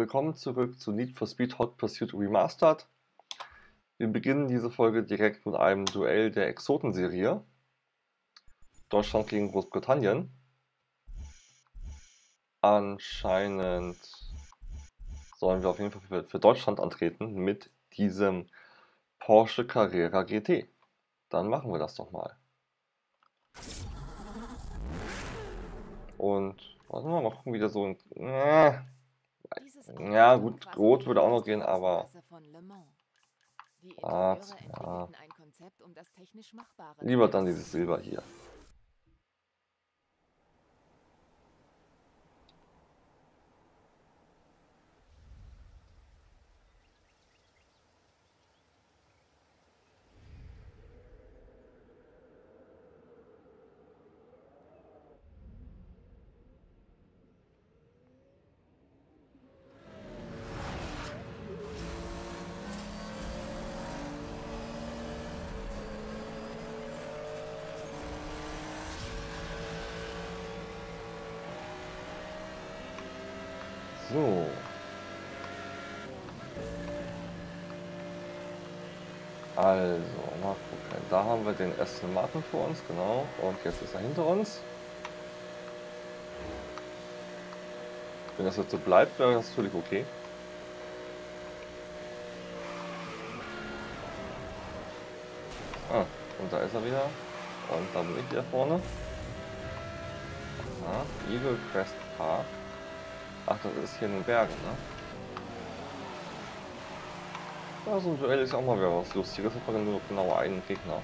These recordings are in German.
Willkommen zurück zu Need for Speed Hot Pursuit Remastered. Wir beginnen diese Folge direkt mit einem Duell der Exoten-Serie. Deutschland gegen Großbritannien. Anscheinend sollen wir auf jeden Fall für Deutschland antreten mit diesem Porsche Carrera GT. Dann machen wir das doch mal. Und warte mal, mal gucken, wie der so ein. Ja, gut, Rot würde auch noch gehen, aber. Ah, ja. Lieber dann dieses Silber hier. So. Also, mal gucken. Da haben wir den Aston Martin vor uns, genau. Und jetzt ist er hinter uns. Wenn das jetzt so bleibt, wäre das natürlich okay. Ah, und da ist er wieder. Und da bin ich wieder vorne. Aha, Eagle Crest Park. Ach, das ist hier in den Bergen, ne? Ja, so ein Duell ist auch mal wieder was Lustiges. Hat man nur genau einen Gegner.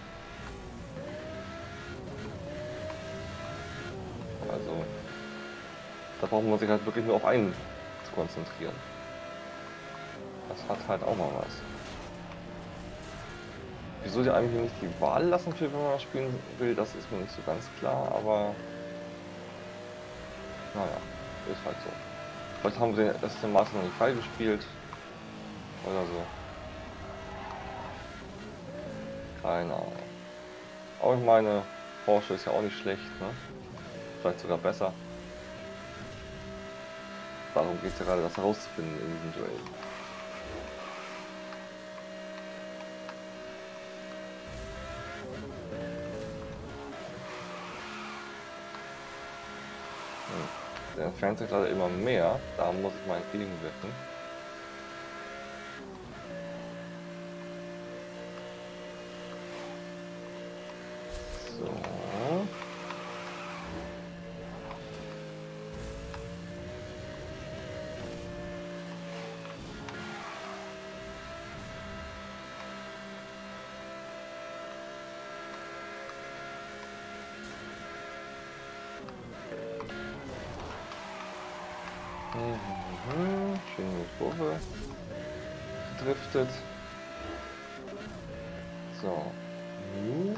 Also, da braucht man sich halt wirklich nur auf einen zu konzentrieren. Das hat halt auch mal was. Wieso die eigentlich nicht die Wahl lassen für wenn man spielen will, das ist mir nicht so ganz klar, aber naja, ist halt so. Vielleicht haben sie den ersten Maß noch nicht frei gespielt. Oder so. Keine Ahnung. Aber ich meine, Porsche ist ja auch nicht schlecht, ne? Vielleicht sogar besser. Darum geht es ja gerade, das herauszufinden in diesem Duell. Entfernt sich gerade immer mehr. Da muss ich mal entgegenwirken. Mhm. Schön die Kurve driftet. So. Mhm.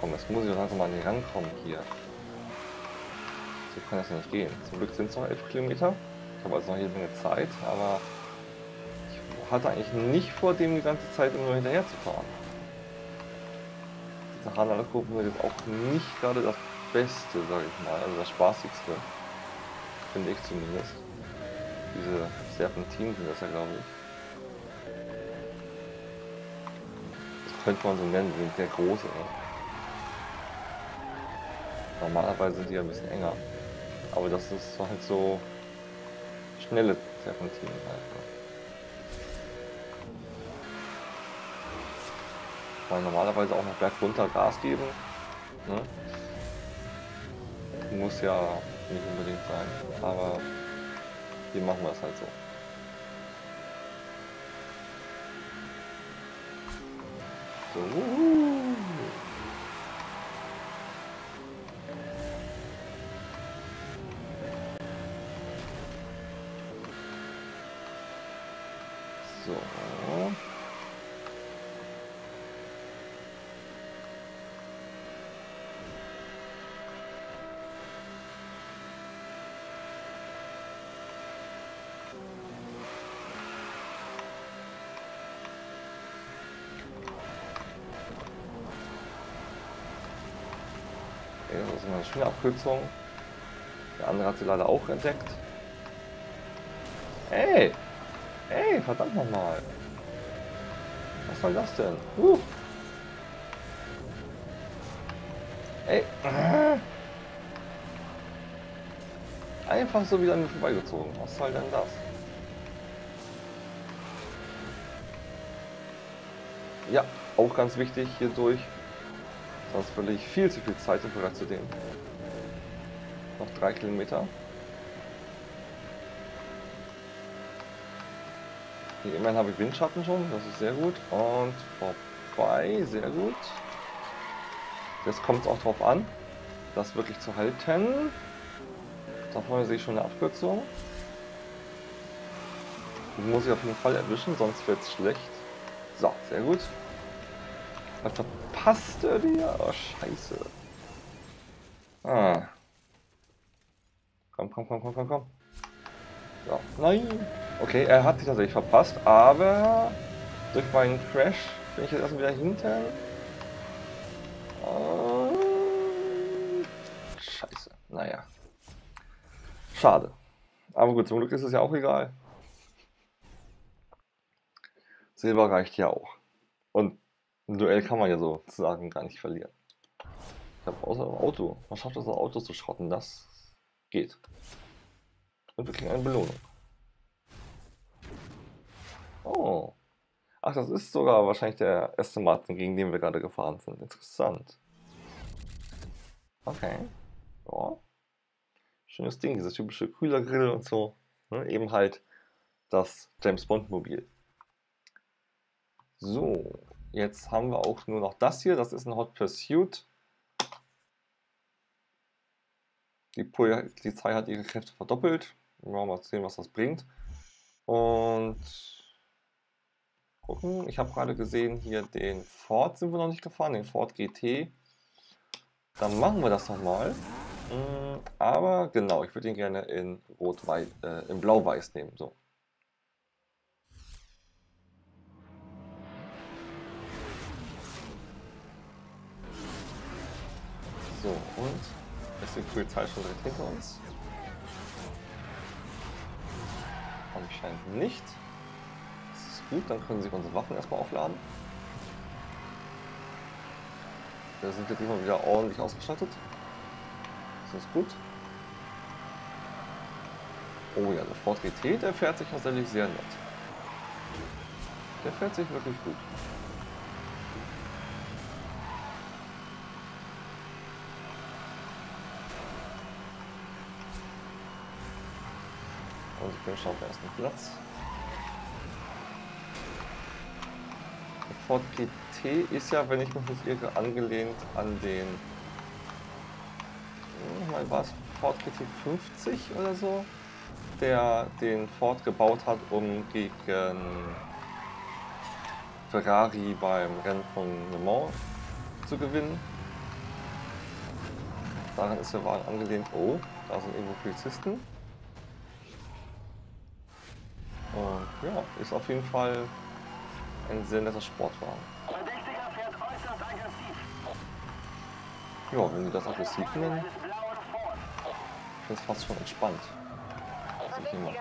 Komm, jetzt muss ich langsam mal an die rankommen hier. So kann das nicht gehen. Zum Glück sind es noch 11 Kilometer. Ich habe also noch jede Menge Zeit, aber ich hatte eigentlich nicht vor, dem die ganze Zeit nur hinterher zu fahren. Diese Hanala-Kurven wird jetzt auch nicht gerade das Beste, sage ich mal, also das Spaßigste. Finde ich zumindest. Diese Serpentinen sind das ja, glaube ich. Das könnte man so nennen, die sind sehr große. Normalerweise sind die ja ein bisschen enger. Aber das ist halt so schnelle Serpentinen halt. Ne? Normalerweise auch noch bergunter Gas geben. Ne? Muss ja nicht unbedingt sein. Aber hier machen wir es halt so. So. Das ist eine schöne Abkürzung. Der andere hat sie leider auch entdeckt. Ey! Ey, verdammt nochmal! Was soll das denn? Uh. Ey! Einfach so wieder an mir vorbeigezogen. Was soll denn das? Ja, auch ganz wichtig hier durch. Sonst verliere ich viel zu viel Zeit im Vergleich zu dem. Noch drei Kilometer. Hier immerhin habe ich Windschatten schon, das ist sehr gut. Und vorbei, sehr gut. Jetzt kommt es auch darauf an, das wirklich zu halten. Da vorne sehe ich schon eine Abkürzung. Die muss ich auf jeden Fall erwischen, sonst wird es schlecht. So, sehr gut. Was verpasst er dir? Oh, scheiße. Ah. Komm, komm, komm, komm, komm, komm. So, nein. Okay, er hat sich tatsächlich verpasst, aber durch meinen Crash bin ich jetzt erstmal wieder hinter. Scheiße. Naja. Schade. Aber gut, zum Glück ist es ja auch egal. Silber reicht ja auch. Und ein Duell kann man ja sozusagen gar nicht verlieren. Ich habe außer dem Auto. Man schafft es, das Auto zu schrotten. Das geht. Und wir kriegen eine Belohnung. Oh. Ach, das ist sogar wahrscheinlich der erste Martin, gegen den wir gerade gefahren sind. Interessant. Okay. Ja. Schönes Ding, dieses typische Kühlergrill und so. Ne? Eben halt das James Bond Mobil. So, jetzt haben wir auch nur noch das hier. Das ist ein Hot Pursuit. Die Polizei hat ihre Kräfte verdoppelt. Wollen mal sehen, was das bringt. Und gucken. Ich habe gerade gesehen, hier den Ford sind wir noch nicht gefahren, den Ford GT. Dann machen wir das nochmal. Mm, aber genau, ich würde ihn gerne in äh, in Blau-Weiß nehmen. So. Und ist die Polizei schon direkt hinter uns? Anscheinend nicht. Das ist gut, dann können sich unsere Waffen erstmal aufladen. Wir sind jetzt immer wieder ordentlich ausgestattet. Das ist gut. Oh ja, der Ford der fährt sich tatsächlich sehr nett. Der fährt sich wirklich gut. Und ich bin schon auf dem ersten Platz. Ford GT ist ja, wenn ich mich nicht irre, angelehnt an den mal war es Ford GT 50 oder so, der den Ford gebaut hat, um gegen Ferrari beim Rennen von Le Mans zu gewinnen. Daran ist der Wagen angelehnt. Oh, da sind irgendwo Polizisten. Und ja, ist auf jeden Fall ein sehr netter Sportwagen. Ja, wenn die das aggressiv nennen, finde es fast schon entspannt, was ich hier mache.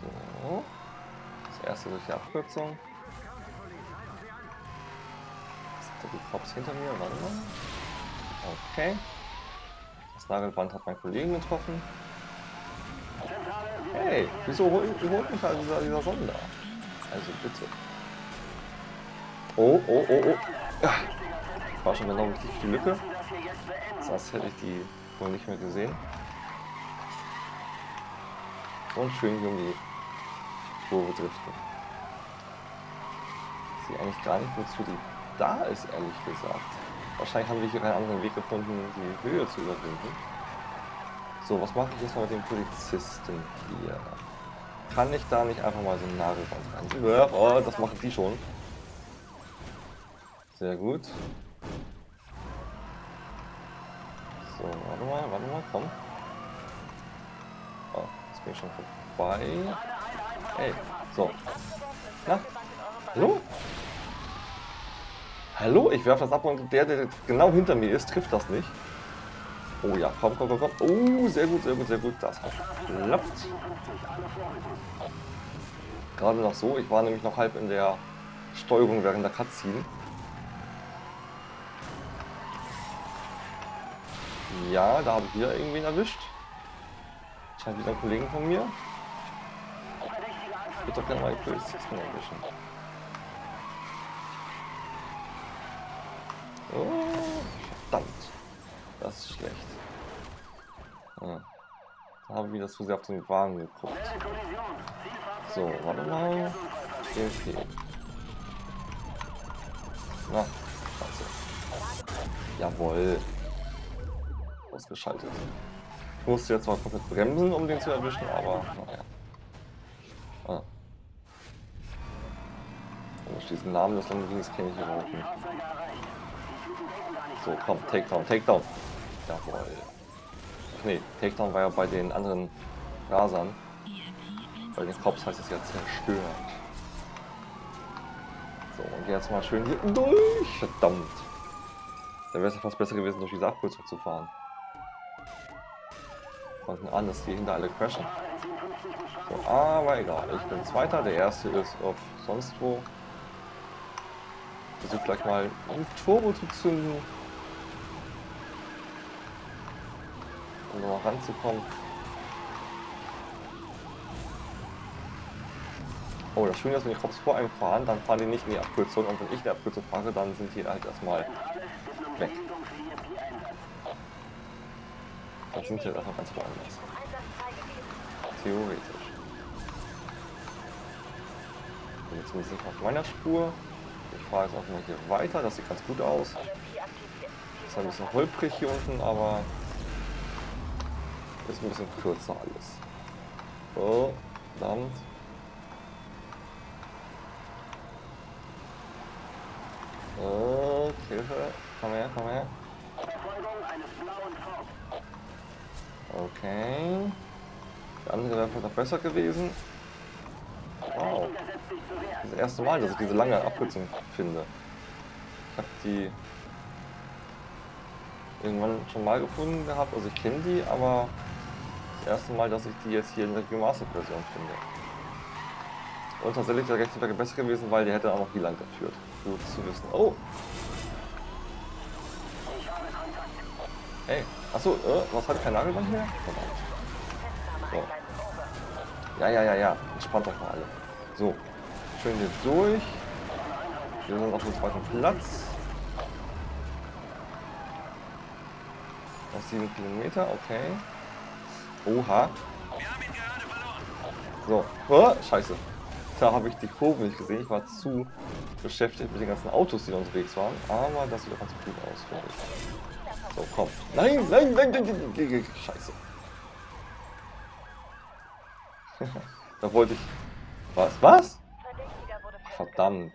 So. Das erste durch die Abkürzung. Sind die Cops hinter mir? Warte mal. Okay. Das Nagelband hat meinen Kollegen getroffen. Hey, wieso holt, holt mich halt dieser, dieser Sonder? Also bitte. Oh, oh, oh, oh. Ja. War schon genau richtig die Lücke. Sonst hätte ich die wohl nicht mehr gesehen. Und schön Jungi Kurve driften. Sehe eigentlich gar nicht, wozu die da ist, ehrlich gesagt. Wahrscheinlich haben wir hier einen anderen Weg gefunden, die Höhe zu überwinden. So, was mache ich jetzt mal mit dem Polizisten hier? Kann ich da nicht einfach mal so ein Nagelband rein? Oh, das machen die schon. Sehr gut. So, warte mal, warte mal, komm. Oh, jetzt bin ich schon vorbei. Ey, so. Na? Hallo? Hallo? Ich werfe das ab und der, der genau hinter mir ist, trifft das nicht. Oh ja, komm, komm, komm, komm. Oh, sehr gut, sehr gut, sehr gut. Das hat geklappt. Gerade noch so. Ich war nämlich noch halb in der Steuerung während der Cutscene. Ja, da habe ich wieder irgendwen erwischt. Scheint wieder ein Kollegen von mir. Ich würde doch gerne mal die Polizisten erwischen. Oh, verdammt. Das ist schlecht. Ja. Da haben wir zu sehr auf den Wagen geguckt. So, warte mal. Okay, Na, scheiße. Jawohl. Ausgeschaltet. Ich musste jetzt mal komplett bremsen, um den zu erwischen, aber naja. Ah. Und diesen Namen des Lamborghinis kenne ich überhaupt nicht. So, komm, Takedown, Takedown. Jawohl. Ach nee, Takedown war ja bei den anderen Rasern. Bei den Cops heißt es ja zerstört. So, und jetzt mal schön hier durch. Verdammt. Dann wäre es ja fast besser gewesen, durch diese Abkürzung zu fahren. Konnten an, dass die hinter alle crashen. So, aber egal. Ich bin Zweiter. Der Erste ist auf sonst wo. Versuch gleich mal ein Turbo zu zünden. Um nochmal ranzukommen. Oh, das Schöne ist, wenn die Cops vor einem fahren, dann fahren die nicht in die Abkürzung und wenn ich in die Abkürzung fahre, dann sind die halt erstmal weg. Dann sind die halt einfach ganz woanders. Theoretisch. Und jetzt bin ich auf meiner Spur. Ich fahre jetzt auch mal hier weiter, das sieht ganz gut aus. Ist ein bisschen holprig hier unten, aber ist ein bisschen kürzer alles. So, verdammt. Oh, Hilfe. Komm her, komm her. Okay. Der andere wäre vielleicht besser gewesen. Wow. Das erste Mal, dass ich diese lange Abkürzung finde. Ich habe die irgendwann schon mal gefunden gehabt. Also ich kenne die, aber das erste Mal, dass ich die jetzt hier in der Remastered-Version finde. Und tatsächlich der rechte wäre besser gewesen, weil der hätte auch noch wie lang geführt. Gut zu wissen. Oh! Hey, achso, äh, was hat kein Nagelband mehr? So. Ja, ja, ja, ja. Entspannt euch mal alle. So. Schön hier durch. Wir sind auf dem zweiten Platz. Noch 7 Kilometer, okay. Oha. So. Oh, scheiße. Da habe ich die Kurve nicht gesehen. Ich war zu beschäftigt mit den ganzen Autos, die da unterwegs waren. Aber das sieht doch ganz gut aus, finde ich. So, komm. Nein, nein, nein, nein, nein, nein. Scheiße. da wollte ich... Was? Was? Verdammt.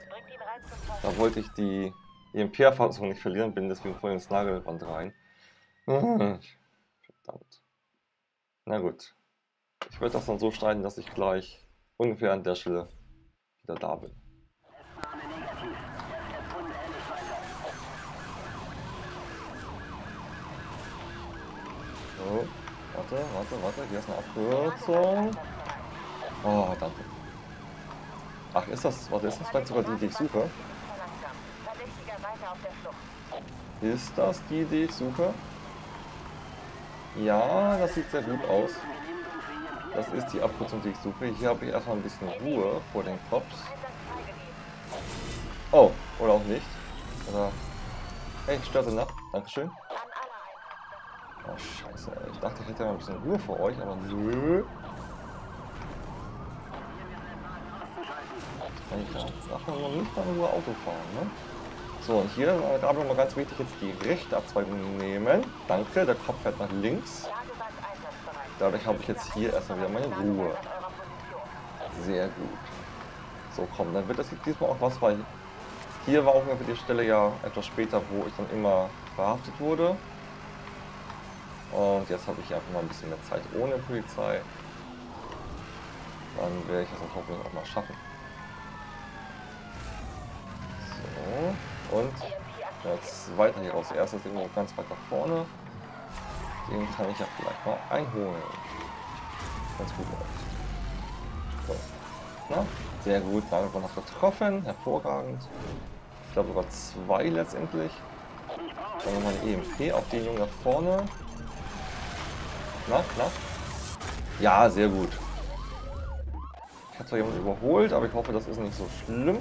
Da wollte ich die EMP-Erfassung nicht verlieren, bin deswegen voll ins Nagelband rein. Verdammt. Na gut. Ich werde das dann so streiten, dass ich gleich ungefähr an der Stelle wieder da bin. So, warte, warte, warte, hier ist eine Abkürzung. Oh, danke. Ach, ist das, warte, ist das vielleicht sogar die, die ich suche? Ist das die, die ich suche? Ja, das sieht sehr gut aus. Das ist die Abkürzung, die ich suche. Hier habe ich erstmal ein bisschen Ruhe vor den Cops. Oh, oder auch nicht. Oder. Hey, Störte Dankeschön. Oh, scheiße, ey. Ich dachte, ich hätte mal ein bisschen Ruhe vor euch, aber nö. Ich kann noch nicht mal nur Auto fahren, ne? So, und hier äh, aber mal ganz wichtig, jetzt die rechte Abzweigung nehmen. Danke, der Kopf fährt nach links. Dadurch habe ich jetzt hier erstmal wieder meine Ruhe. Sehr gut. So, komm, dann wird das diesmal auch was, weil hier war auch für die Stelle ja etwas später, wo ich dann immer verhaftet wurde. Und jetzt habe ich einfach mal ein bisschen mehr Zeit ohne Polizei. Dann werde ich das auch hoffentlich auch mal schaffen. So, und jetzt weiter hier raus. Erstes irgendwo ganz weit nach vorne. Den kann ich ja vielleicht mal einholen. Ganz gut läuft. Na, sehr gut, Nagelband hat getroffen, hervorragend. Ich glaube sogar zwei letztendlich. Dann nochmal eine EMP auf den Jungen da vorne. Na, na. Ja, sehr gut. Ich habe zwar jemanden überholt, aber ich hoffe, das ist nicht so schlimm.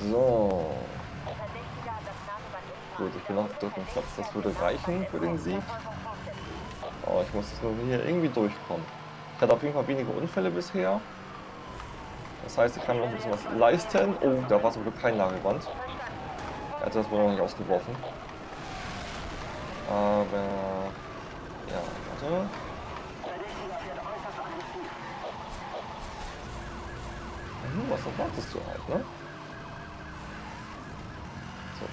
So. Gut, ich bin auf dem dritten Platz. Das würde reichen für den Sieg. Aber ich muss jetzt nur hier irgendwie durchkommen. Ich hatte auf jeden Fall wenige Unfälle bisher. Das heißt, ich kann noch ein bisschen was leisten. Oh, da war zum Glück kein Lageband. Er hat das wohl noch nicht ausgeworfen. Aber... Ja, warte. Hm, was erwartest du halt, ne?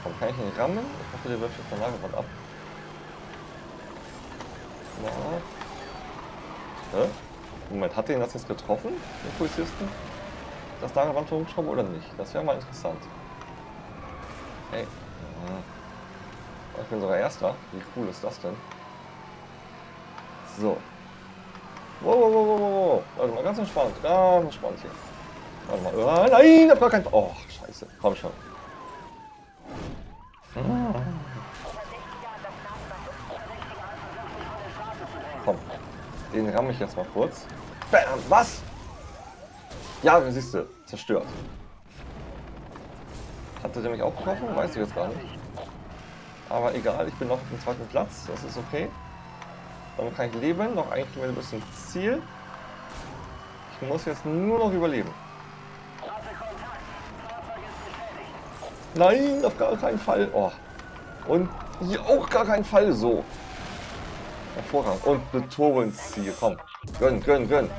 Komm, kann ich ihn rammen? Ich hoffe, der wirft jetzt mein Lageband ab. Ja. Hä? Moment, hat den das jetzt getroffen, den Polizisten? Das Lagerwand hochschrauben oder nicht? Das wäre mal interessant. Hey. Ja. Ich bin sogar Erster. Wie cool ist das denn? So. Wow, wow, wow, wow, wow. Warte mal, ganz entspannt. Ganz entspannt hier. Warte mal. Oh, nein, auf gar keinen Oh, scheiße. Komm schon. Komm. Den ramme ich jetzt mal kurz. Bam, was? Ja, siehst du, zerstört. Hatte der mich auch getroffen? Weiß ich jetzt gar nicht. Aber egal, ich bin noch auf dem zweiten Platz, das ist okay. Dann kann ich leben, noch ein Kilometer Ziel. Ich muss jetzt nur noch überleben. Nein, auf gar keinen Fall. Oh. Und hier auch gar keinen Fall so. Hervorragend. Und eine Turbo ins Ziel. Komm. Gönn, gönn, gönn.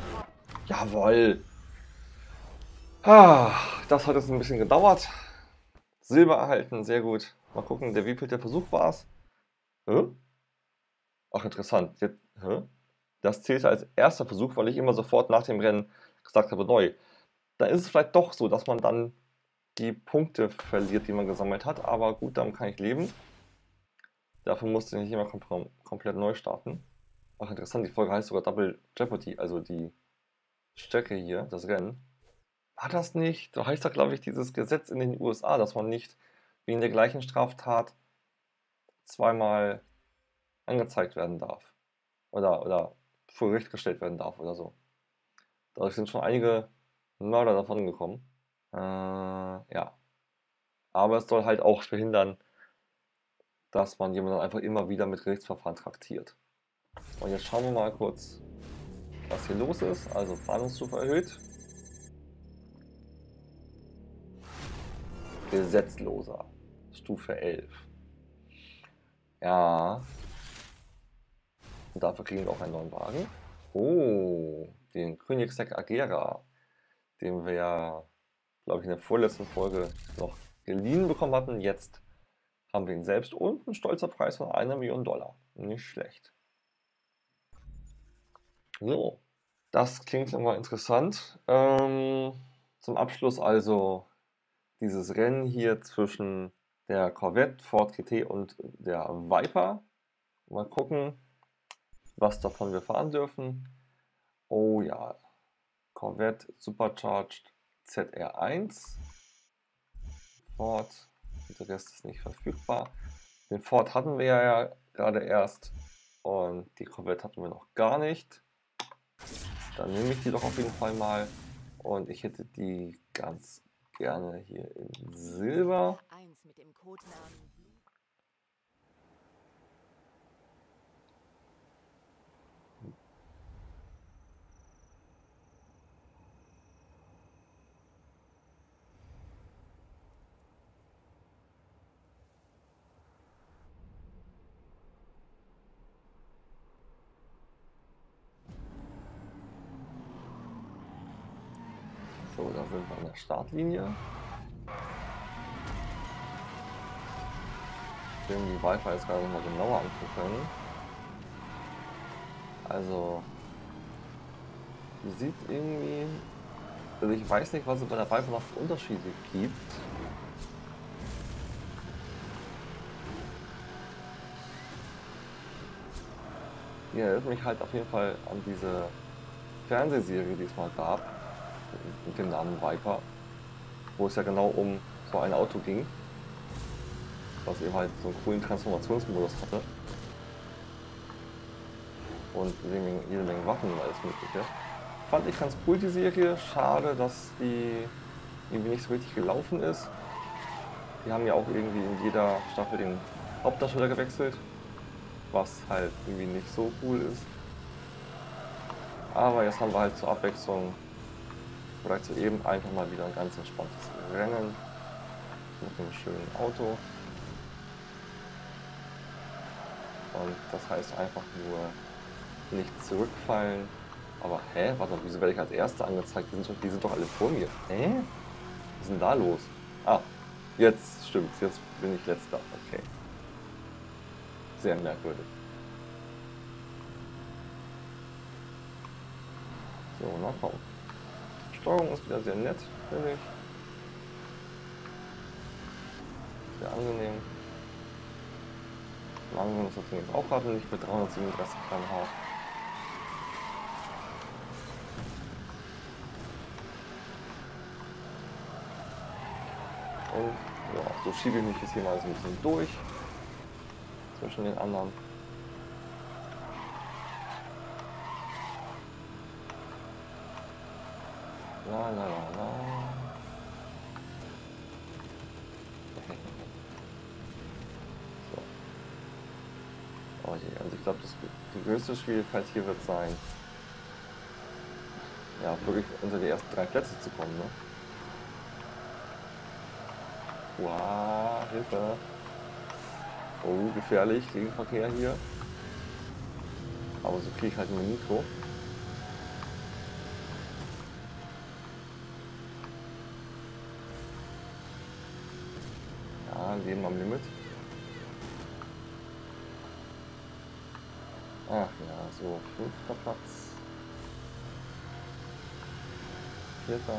Jawoll. Ah, das hat jetzt ein bisschen gedauert. Silber erhalten, sehr gut. Mal gucken, der wievielte Versuch war es? Ach, interessant. Jetzt, hä? Das zählte als erster Versuch, weil ich immer sofort nach dem Rennen gesagt habe, neu. Da ist es vielleicht doch so, dass man dann die Punkte verliert, die man gesammelt hat. Aber gut, damit kann ich leben. Dafür musste ich nicht immer kom komplett neu starten. Ach, interessant, die Folge heißt sogar Double Jeopardy, also die Strecke hier, das Rennen. War das nicht? So heißt da, glaube ich, dieses Gesetz in den USA, dass man nicht wegen der gleichen Straftat zweimal angezeigt werden darf. Oder, oder vor Gericht gestellt werden darf oder so. Dadurch sind schon einige Mörder davon gekommen. Äh, ja. Aber es soll halt auch verhindern, dass man jemanden einfach immer wieder mit Gerichtsverfahren traktiert. Und jetzt schauen wir mal kurz, was hier los ist. Also Fahndungsstufe erhöht. Gesetzloser. Stufe 11. Ja. Und dafür kriegen wir auch einen neuen Wagen. Oh, den Königsegg Agera, den wir ja, glaube ich, in der vorletzten Folge noch geliehen bekommen hatten. Jetzt haben wir ihn selbst und ein stolzer Preis von einer Million Dollar. Nicht schlecht. So, das klingt nochmal interessant. Ähm, zum Abschluss also dieses Rennen hier zwischen der Corvette, Ford GT und der Viper. Mal gucken, was davon wir fahren dürfen. Oh ja, Corvette Supercharged ZR1. Ford der Rest ist nicht verfügbar. Den Ford hatten wir ja gerade erst und die Corvette hatten wir noch gar nicht. Dann nehme ich die doch auf jeden Fall mal und ich hätte die ganz gerne hier in Silber. Eins mit dem Codenamen Startlinie. Ich will die Wi-Fi jetzt gerade nochmal genauer angucken. Also, die sieht irgendwie... Also ich weiß nicht, was es bei der Wi-Fi noch für Unterschiede gibt. Die erinnert mich halt auf jeden Fall an diese Fernsehserie, die es mal gab, mit dem Namen Viper wo es ja genau um so ein Auto ging, was eben halt so einen coolen Transformationsmodus hatte. Und jede Menge Waffen und alles mögliche. Fand ich ganz cool die Serie, schade, dass die irgendwie nicht so richtig gelaufen ist. Die haben ja auch irgendwie in jeder Staffel den Hauptdarsteller gewechselt, was halt irgendwie nicht so cool ist. Aber jetzt haben wir halt zur Abwechslung vielleicht so eben einfach mal wieder ein ganz entspanntes Rennen mit einem schönen Auto. Und das heißt einfach nur nicht zurückfallen. Aber hä? Warte mal, wieso werde ich als Erster angezeigt? Die sind, doch, die sind doch alle vor mir. Hä? Was ist denn da los? Ah, jetzt stimmt's. Jetzt bin ich letzter. Okay. Sehr merkwürdig. So, na komm. Steuerung ist wieder sehr nett, finde ich. Sehr angenehm. Langsam ist natürlich auch gerade nicht mit 337 km/h. Und ja, so schiebe ich mich jetzt hier mal so ein bisschen durch zwischen den anderen. La la la la. so. Oh je, also ich glaube, größte Schwierigkeit hier wird sein, ja, wirklich unter die ersten drei Plätze zu kommen, ne? Wow, Hilfe. Oh, gefährlich, Gegenverkehr hier. Aber so kriege ich halt ein Mikro. Leben am Limit. Ach ja, so, fünfter Platz. Vierter.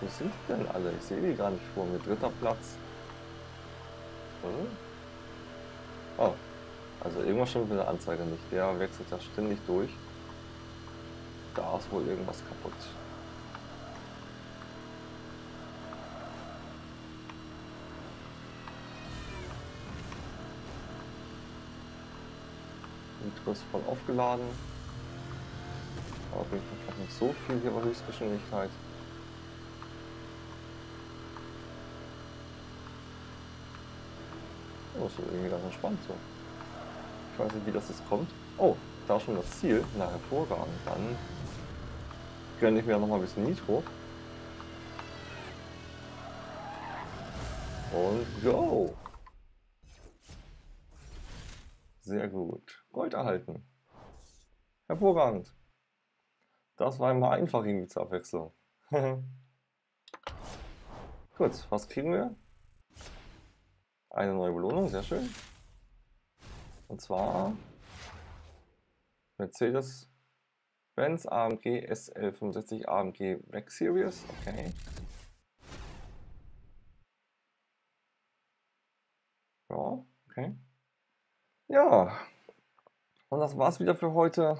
Wo sind die denn alle? Ich sehe die gar nicht vor mir. Dritter Platz. Hm? Oh, also irgendwas stimmt mit der Anzeige nicht. Der wechselt da ständig durch. Da ist wohl irgendwas kaputt. Nitro ist voll aufgeladen. Aber bringt vielleicht nicht so viel hier bei Höchstgeschwindigkeit. Oh, ist irgendwie ganz entspannt so. Ich weiß nicht, wie das jetzt kommt. Oh, da schon das Ziel. Na, hervorragend. Dann gönne ich mir noch mal ein bisschen Nitro. Und go! Sehr gut. Gold erhalten. Hervorragend. Das war immer einfach irgendwie zur Abwechslung. gut, was kriegen wir? Eine neue Belohnung, sehr schön. Und zwar Mercedes Benz AMG SL65 AMG Max Series. Okay. Ja, okay. Ja, und das war's wieder für heute.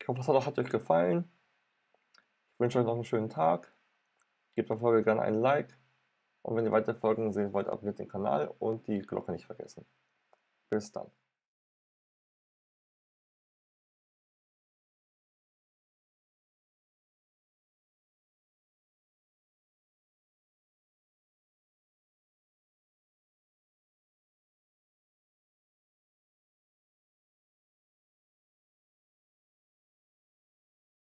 Ich hoffe, es hat euch gefallen. Ich wünsche euch noch einen schönen Tag. Gebt der Folge gerne ein Like. Und wenn ihr weitere Folgen sehen wollt, abonniert den Kanal und die Glocke nicht vergessen. Bis dann.